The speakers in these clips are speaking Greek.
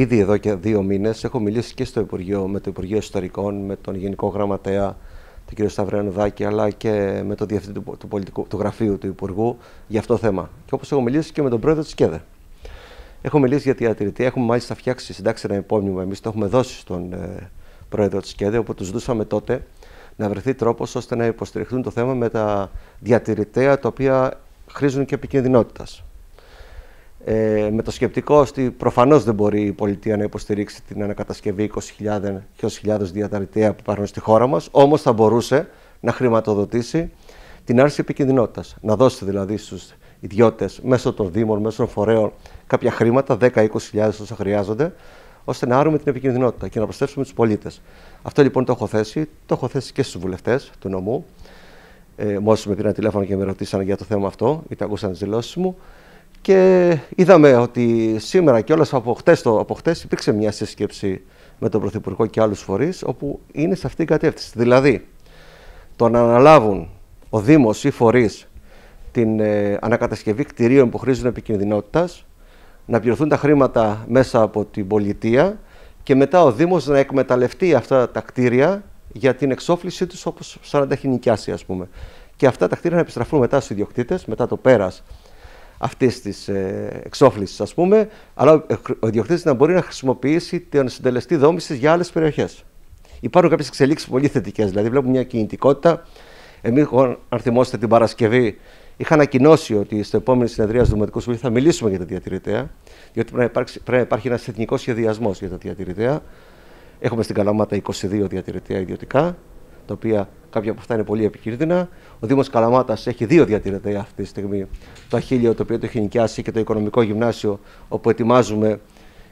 Ήδη εδώ και δύο μήνες έχω μιλήσει και στο Υπουργείο, με το Υπουργείο Ιστορικών, με τον Γενικό Γραμματέα, τον κ. Σταυρένο Δάκη, αλλά και με τον Διευθυντή του, πολιτικού, του Γραφείου του Υπουργού για αυτό το θέμα. Και όπως έχω μιλήσει και με τον Πρόεδρο της ΚΕΔΕ. Έχω μιλήσει για τη διατηρητή. Έχουμε μάλιστα φτιάξει συντάξει ένα υπόμνημα. Εμείς το έχουμε δώσει στον ε, Πρόεδρο της ΚΕΔΕ, όπου τους ζητούσαμε τότε να βρεθεί τρόπος ώστε να υποστηριχθούν το θέμα με τα διατηρητέα τα οποία χρήζουν και επικίνδυνοτητα ε, με το σκεπτικό ότι προφανώς δεν μπορεί η πολιτεία να υποστηρίξει την ανακατασκευή 20.000 διαταρητέα που υπάρχουν στη χώρα μας, όμως θα μπορούσε να χρηματοδοτήσει την άρση επικινδυνότητας. Να δώσει δηλαδή στους ιδιώτες μέσω των Δήμων, μέσω των φορέων κάποια χρήματα, 10-20.000 όσα χρειάζονται, ώστε να άρουμε την επικινδυνότητα και να προστατεύσουμε τους πολίτες. Αυτό λοιπόν το έχω θέσει, το έχω θέσει και στους βουλευτές του νομού. Ε, Μόλις με πήραν τηλέφωνο και με ρωτήσαν για το θέμα αυτό, είτε ακούσαν τις δηλώσεις μου. Και είδαμε ότι σήμερα και όλες από χτες, το, από χτες υπήρξε μια σύσκεψη με τον Πρωθυπουργό και άλλους φορείς όπου είναι σε αυτή την κατεύθυνση. Δηλαδή, το να αναλάβουν ο Δήμος ή φορείς την ε, ανακατασκευή κτηρίων που χρήζουν επικινδυνότητας, να πληρωθούν τα χρήματα μέσα από την πολιτεία και μετά ο Δήμος να εκμεταλλευτεί αυτά τα κτίρια για την εξόφλησή τους όπως σαν να τα έχει νοικιάσει ας πούμε. Και αυτά τα κτίρια να επιστραφούν μετά στους ιδιοκτήτες, μετά το πέρας αυτής της ε, εξόφλησης, ας πούμε, αλλά ο ιδιοκτήτης να μπορεί να χρησιμοποιήσει τον συντελεστή δόμησης για άλλες περιοχές. Υπάρχουν κάποιες εξελίξεις πολύ θετικές. Δηλαδή, βλέπουμε μια κινητικότητα. Εμείς, αν θυμόσαστε την Παρασκευή, είχα ανακοινώσει ότι στο επόμενο συνεδρία του Δημοτικού Συμβουλίου θα μιλήσουμε για τα διατηρητέα, διότι πρέπει να, πρέπει να υπάρχει ένας εθνικός σχεδιασμός για τα διατηρητέα. Έχουμε στην Καλαμάτα 22 διατηρητέα ιδιωτικά τα οποία κάποια από αυτά είναι πολύ επικίνδυνα. Ο Δήμος Καλαμάτας έχει δύο διατηρητέ αυτή τη στιγμή. Το Αχίλιο, το οποίο το έχει νοικιάσει, και το Οικονομικό Γυμνάσιο, όπου ετοιμάζουμε,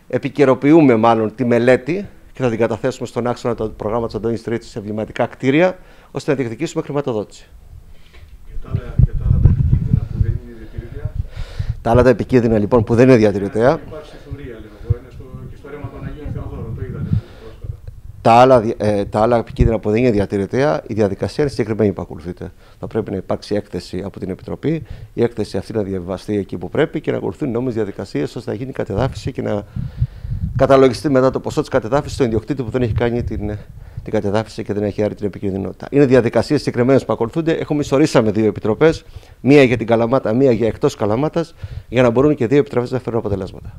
επικαιροποιούμε μάλλον τη μελέτη και θα την καταθέσουμε στον άξονα του προγράμματος Αντώνης Τρίτη σε εμβληματικά κτίρια, ώστε να διεκδικήσουμε χρηματοδότηση. τα άλλα, τα επικίνδυνα που δεν είναι διατηρητέα; Τα άλλα τα επικίνδυνα λοιπόν που δεν είναι διατηρητέα. Τα άλλα, ε, τα άλλα επικίνδυνα που δεν είναι διατηρητέα, η διαδικασία είναι συγκεκριμένη που ακολουθείται. Θα πρέπει να υπάρξει έκθεση από την Επιτροπή, η έκθεση αυτή να διαβαστεί εκεί που πρέπει και να ακολουθούν νόμιμες διαδικασίες ώστε να γίνει κατεδάφιση και να καταλογιστεί μετά το ποσό της κατεδάφισης στον ιδιοκτήτη που δεν έχει κάνει την, την κατεδάφιση και δεν έχει άρει την επικίνδυνοτητα. Είναι διαδικασίες συγκεκριμένες που ακολουθούνται. Έχουμε ισορρίσαμε δύο επιτροπές, μία για την Καλαμάτα, μία για εκτός Καλαμάτας, για να μπορούν και δύο επιτροπές να φέρουν αποτελέσματα.